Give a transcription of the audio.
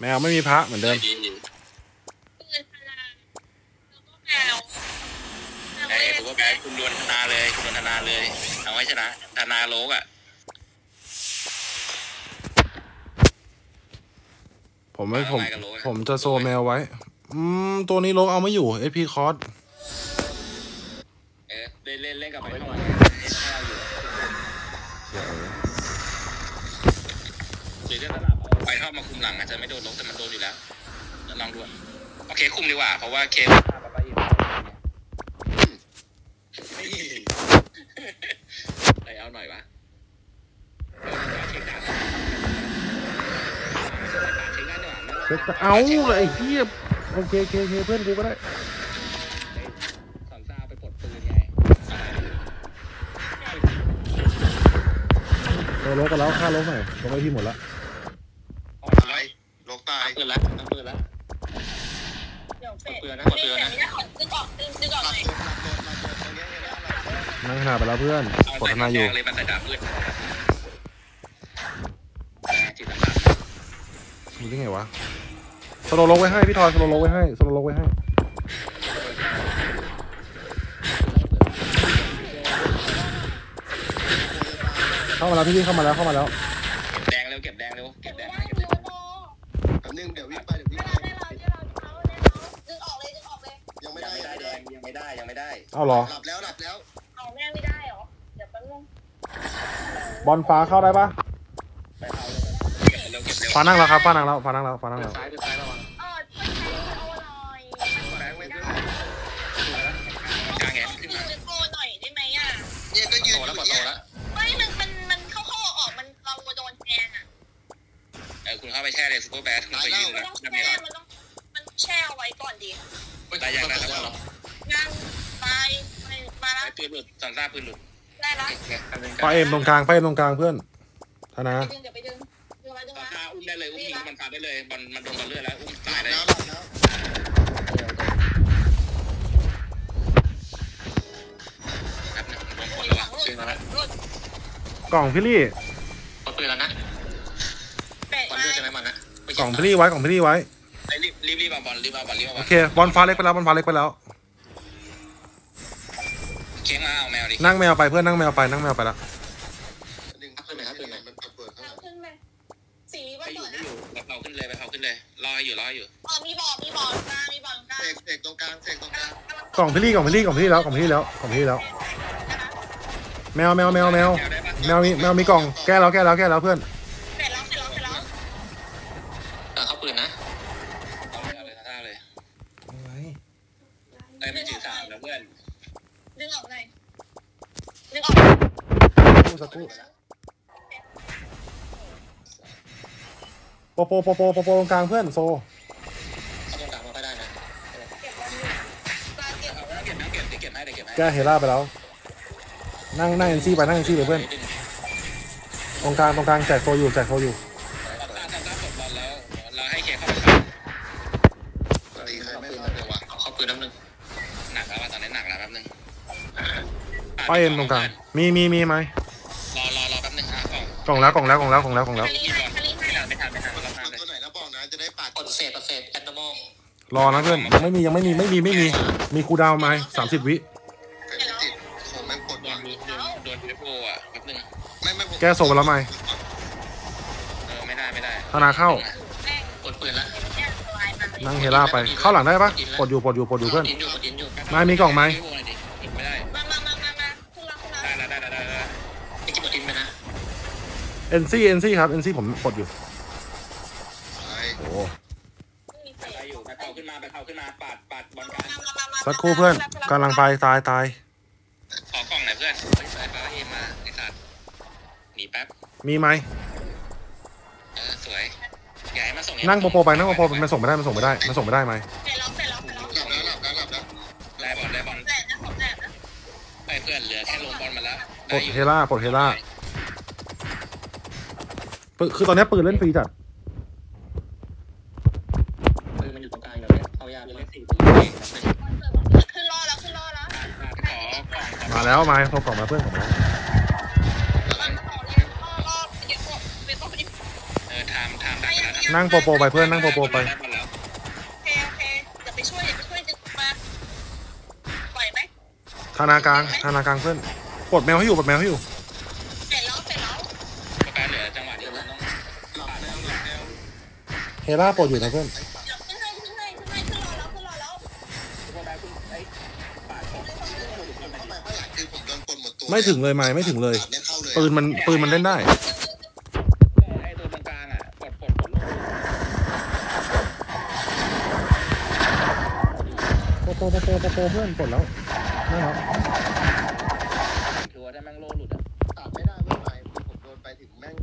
แมวไม่มีพระเหมือนเดิมดีปืนาแล้วก็แมวไอ้ผมว่าแพ้คุณดวลธนาเลยคุณดวลธนาเลย เอาไว้ชนะธนาโลกอะ ผมไม่ผม ผมจะโซแมวไว้ อืม ตัวนี้โลกเอาไม่อยู่เอพีคอร์สเออเล่นเล่นเล่นกับไปก่นเล่นให้เราอยู่หรือจะ สลับเอาไปเข้ามาคุมหลังอาจจะไม่โดนลกแต่มันโดนอยู่แล้วแล้วลองดูอะโอเคคุมดีกว่า เพราะว่าเคสไปเอาหน่อยวะเช็คดาวเช็คได้ดีกว่าไม่เอาไอ้เหี้ยโอเคโอเคโอเคเพื่อนกูก็ได้สอนซ่าไปปลดปืนไงโลกกันแล้วค่าโลกหน่อยโลกไว้พี่หมดละตาย โลกตายปืนแล้วปืนแล้วเดี๋ยวเป็ดเปลือกนะเล่นแบบนี้นะขอดึงออกดึงดึงออกหรับน่อยโดนรับโดนรับโดนตรงเนี้ยเห็นไหมรับโดนนั่งขนาดไปแล้วเพื่อนเอากดธนาอยู่เลยมันใส่ดาบมืดจิตสัมผัสรู้ได้ไงวะสโลว์โลกไว้ให้พี่ทอยสโลว์โลกไว้ให้สโลว์โลกไว้ให้เข้ามาแล้วพี่พี่เข้ามาแล้วเข้ามาแล้ว เอาเหรอ หลับแล้วหลับแล้วเอาแม่ไม่ได้เหรอ เดี๋ยวแป๊บนึงบอลฟ้าเข้าได้ปะไปเอาเลยเก็บเร็วเก็บเร็วฟ้านั่งแล้วครับฟ้านั่งแล้วฟ้านั่งแล้วฟ้านั่งแล้วซ้ายซ้ายระวังเออช่วยใช้โอหน่อยแบงค์ไม่ได้กลางแงนขึ้นดึมางโอหน่อยได้ไหมอะเนี่ยก็ยืโตนอแล้วยู่กดโตเนี่ยแล้วไม่มันมันมันเข้าเข้าออกมันเราโดนแทนอะเออคุณเข้าไปแช่เลยซูเปอร์แบทคุณไปยืนมันนะต้องทำไงแช่ก่อนมันต้องมันแช่เอาไว้ก่อนดิได้ยังได้แล้ วงานไปมาแล้วปืนหลุดสอนซ่าปืนหลุดได้แล้วฟ้าเอ็มตรงกลางฟ้าเอ็มตรงกลางเพื่อนธนาไปดึงเดี๋ยวไปดึงดึงไว้ดึงสอนไว้ซ่าอุ้มได้เลยอุ้มยิงมันตามได้เลยบอลมันโดนบอลเลือดแล้วอุ้มหตายลับเลยแล้วหลับแล้วครับเนี่ยผมกดแล้วว่ะปืนแล้วรุดกล่องพี่ลี่กดปืนแล้วนะเตะบอลมาเลือดใช่ไหมมันนะกล่องพี่ลี่ไว้กล่องพี่ลี่ไว้รีบรีบรีบเอาบอลรีบเอาบอลรีบเอาบโออลเคบอลฟ้าเล็กไปแล้วบอลฟ้าเล็กไปแล้ว เค้งมาเอาแมวดินั่งแมวไปเพื่อนนั่งแมวไปนั่งแมวไปละหนึ่งขึ้นไหนครับขึ้นไหนมันเปิดข้างหลังขึ้นไปสีไปไว้อก่ยู่อนไปนะอยู่ไปเผาขึ้นเลยไปเผาขึ้นเลยรอให้อยู่รอให้อยู่เออมีบอลมีบอลกลางมีบอลกลางเสกเสกตรงกลางเสกตรงกลางกล่องพี่ลี่กล่องพี่ลี่กล่องพี่ลี่แล้วกล่องพี่ลี่แล้วกล่องพี่ลี่แล้ว แมวแมวแมวแมวแมวมีแมวมีกล่องแก้แล้วแก้แล้วแก้แล้วเพื่อนเสร็จแล้วเสร็จแล้วเสร็จแล้วเออเขาปืนนะเอาเลยเอาเลยท่าเลยไอ้ไม่ถือสามนะเพื่อน ดึงออกหน่อยดึงออกสักครู่สักครู่โปโปโปโปโปโปตรงกลางเพื่อนโซเขาต้องการมาก็ได้นะเก็บบอลอยู่กลางเก็บเอาแล้วเก็บนะเก็บเดี๋ยวเก็บให้เดี๋ยวเก็บให้แก้เฮล่าไปแล้ว นั่งนั่งเอ็นซี่ไปนั่งเอ็นซี่เลยเพื่อนตรงกลางตรงกลางแจกโซอยู่แจกโซอยู่ตัดตาตัดตากดบอลแล้วเราให้เคเข้าไปตีใครไม่ปืนเข้าเลยวะเขาปืนน้ำหนึ่งหนักแล้วตอนนี้หนักแล้วแป๊บนึง ป้าเอ็มตรงกลางมีมีมีไหมรอรอรอแป๊บนึงอะกล่องกล่องแล้วกล่องแล้วกล่องแล้วกล่องแล้วกล่องแล้วคาลีให้คาลีให้ไม่ทันไม่ทันไม่ทันไม่ทันกดตัวไหนนะบอกนะจะได้ปัดกดเศษกดเศษแอนโนมอลรอนะเพื่อนยังไม่มียังไม่มีไม่มีไม่มีมีคูลดาวน์ไหมสามสิบวิใครไม่ติดผมแม่งกดโดวันนโดนโดนเทปโปอะแป๊บนึงไม่ไม่ผมแก้โซไปแล้วไหมเออไม่ได้ไม่ได้ธนาเข้าแม่งกดปืนแล้วแม่งลายมานั่งเฮล่าไปเข้าหลังได้ปะปลดอยู่ปลดอยู่ปลดอยู่เพื่อนยินอยู่กดยินอยู่ไม่มีกล่องไหมไม่ ได้ได้ได้ได้ได้ไม่กินกดยินไปนะเอ็นซี่เอ็นซี่ครับเอ็นซี่ผมปลดอยู่ไปโอ้ไปอยู่ไปเผาขึ้นมาไปเผาขึ้นมาปัดปัดบอลกันมามามาสักครู่เพื่อนกำลังไปตายตายขอกล่องหน่อยเพื่อนเฮ้สายฟ้าเอมาไอ้สัตว์หนีแป๊บมีไหมเออสวยอย่าให้มาส่งนั่งโปโปไปนั่งโปโปมันส่งไม่ได้มันส่งไม่ได้มันส่งไม่ได้ไหม ปลดเฮล่าปลดเฮล่าปืนคือตอนนี้ปืนเล่นฟรีจัดคือมันอยู่ตรงกลางเดี๋ยวเนี่ยเอายาเลยสี่ขึ้นรอแล้วขึ้นรอแล้วขอกล่องมาแล้วมาโทรกล่องมาเพื่อนของเรามันขอเลยรอรอเดี๋ยวพวกเดี๋ยวพวกเออไทม์ไทม์ดักแล้วทนั่งโปโปไปเพื่อนนั่งโปโปไปด้บอลแล้วโอเคโอเคเดี๋ยวไปช่วยเดี๋ยวไปช่วยดึงมาปล่อยไหมธนากลางธนากลางเพื่อน ปลดแมวให้อยู่ปลดแมวให้อยู่เป็ดแล้วเป็ดแล้วโฟกัสเหลือจังหวะเดียวมันต้องหลับแนวหลับแนวเฮล่าปลดอยู่นะเพื่อนเดี๋ยวขึ้นให้ขึ้นให้ขึ้นให้ขึ้นรอแล้วขึ้นรอแล้วโฟกัสคุณไอ้ปาดผมเข้าไปข้างหลังคือผมโดนปนหมดตัวไม่ถึงเลยไม่ไม่ถึงเลยไม่เข้าเลย ปืนมันปืนมันเล่นได้ไอ้ตัวตรงกลางอะกดกดกดลงโปโปโปโปโปเพื่อนปลดแล้วไม่ครับ แต่แม่งโลหลุดอะตัดไม่ได้เมื่อไหร่ผมโดนไปถึงแม่ง